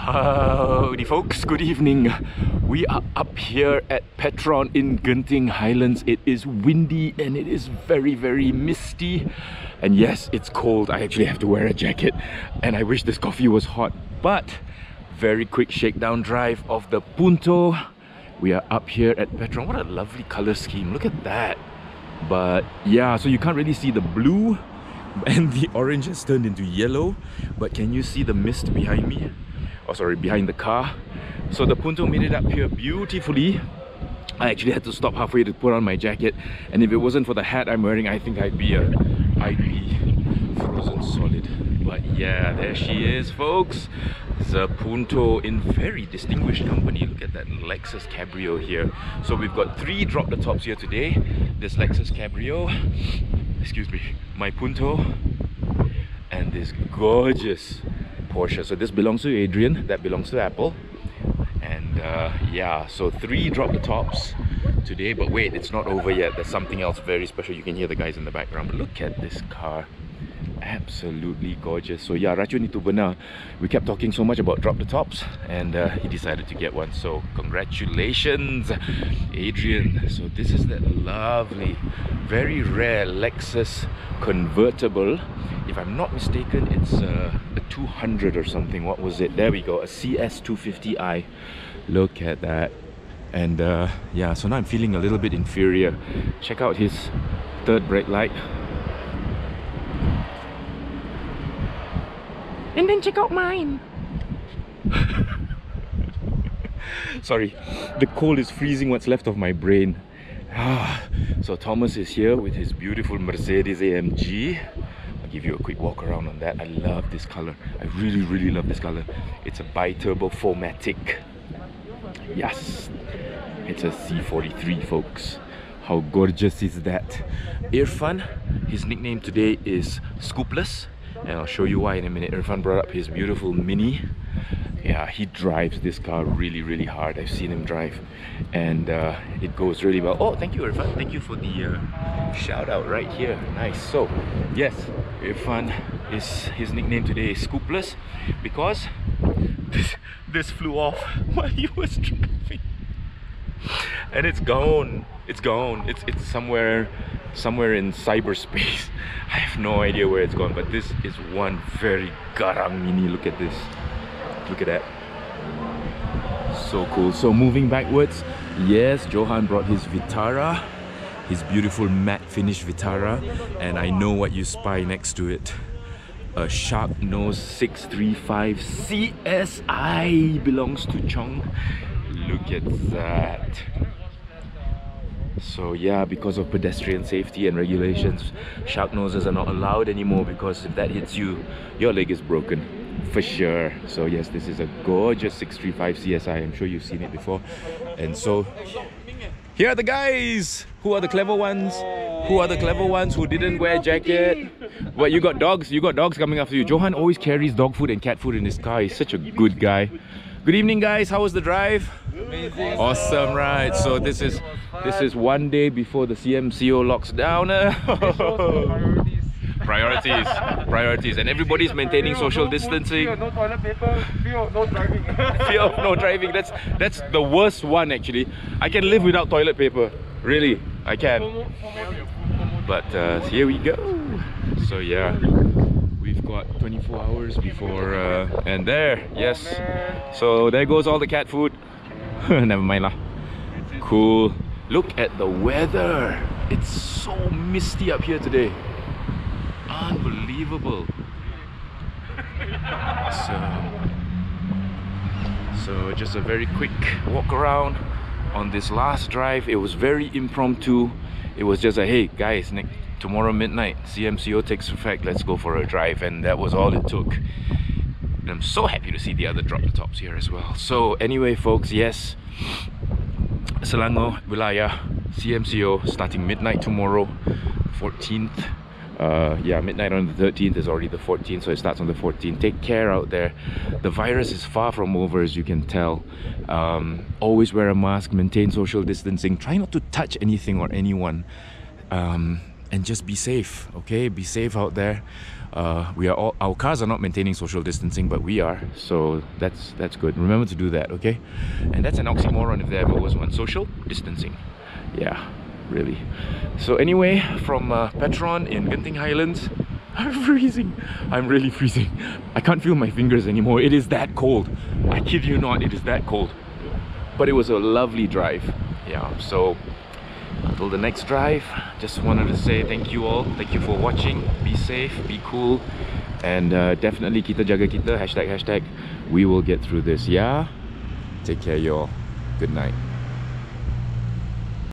Howdy folks, good evening. We are up here at Petron in Genting Highlands. It is windy and it is very, very misty. And yes, it's cold. I actually have to wear a jacket and I wish this coffee was hot. But very quick shakedown drive of the Punto. We are up here at Petron. What a lovely color scheme. Look at that. But yeah, so you can't really see the blue and the orange has turned into yellow. But can you see the mist behind me? Oh sorry behind the car. So the punto made it up here beautifully. I actually had to stop halfway to put on my jacket and if it wasn't for the hat I'm wearing I think I'd be a I'd be frozen solid. But yeah there she is folks. The Punto in very distinguished company. Look at that Lexus Cabrio here. So we've got three drop the tops here today. This Lexus Cabrio excuse me my Punto and this gorgeous Porsche. So this belongs to Adrian, that belongs to Apple. And uh, yeah, so three drop the tops today. But wait, it's not over yet. There's something else very special. You can hear the guys in the background. But look at this car. Absolutely gorgeous. So yeah, Racun itu. We kept talking so much about drop the tops and uh, he decided to get one. So congratulations, Adrian. So this is that lovely, very rare Lexus convertible if I'm not mistaken, it's uh, a 200 or something. What was it? There we go, a CS250i. Look at that. And uh, yeah, so now I'm feeling a little bit inferior. Check out his third brake light. And then check out mine. Sorry, the cold is freezing what's left of my brain. Ah, so Thomas is here with his beautiful Mercedes AMG I'll give you a quick walk around on that. I love this color. I really, really love this color. It's a bi-turbo 4MATIC. Yes, it's a C43, folks. How gorgeous is that? Irfan, his nickname today is Scoopless. And I'll show you why in a minute. Irfan brought up his beautiful Mini. Yeah he drives this car really really hard. I've seen him drive. And uh, it goes really well. Oh thank you irfan. Thank you for the uh, shout out right here. Nice. So yes irfan is his nickname today is scoopless because this this flew off while he was driving. And it's gone. It's gone. It's it's somewhere somewhere in cyberspace. I have no idea where it's gone but this is one very garang mini look at this. Look at that. So cool. So moving backwards. Yes johan brought his vitara his beautiful matte finish vitara and i know what you spy next to it. A shark nose 635 csi belongs to chong. Look at that so yeah because of pedestrian safety and regulations shark noses are not allowed anymore because if that hits you your leg is broken for sure. So yes this is a gorgeous 635 CSI I'm sure you've seen it before. And so here are the guys. Who are the clever ones? Who are the clever ones who didn't wear jacket what you got dogs. You got dogs coming after you. Johan always carries dog food and cat food in his car. He's such a good guy. Good evening guys. How was the drive? Amazing. awesome right. So this is this is one day before the CMCO locks down. Priorities. Priorities. And everybody's maintaining social distancing. Fear no toilet paper fear no driving. Fear of no driving. That's that's the worst one actually. I can live without toilet paper. Really i can. But uh, here we go so yeah we've got 24 hours before uh, and there. Yes. So there goes all the cat food. Never mind lah. Cool. Look at the weather. It's so misty up here today. Unbelievable. So so just a very quick walk around on this last drive. It was very impromptu it was just a hey guys tomorrow midnight CMCO takes effect let's go for a drive. And that was all it took. And I'm so happy to see the other drop the tops here as well. So anyway folks yes Selangor Wilayah CMCO starting midnight tomorrow 14th uh, yeah midnight on the 13th is already the 14th so it starts on the 14th take care out there the virus is far from over as you can tell um, always wear a mask maintain social distancing try not to touch anything or anyone um, and just be safe, okay? Be safe out there. Uh, we are all our cars are not maintaining social distancing, but we are, so that's that's good. Remember to do that, okay? And that's an oxymoron if there ever was one. Social distancing, yeah, really. So anyway, from uh, Petron in Genting Highlands, I'm freezing. I'm really freezing. I can't feel my fingers anymore. It is that cold. I kid you not, it is that cold. But it was a lovely drive. Yeah, so until the next drive, just wanted to say thank you all. Thank you for watching. Be safe, be cool. And uh, definitely kita jaga kita. Hashtag, hashtag. We will get through this, yeah? Take care, y'all. Good night.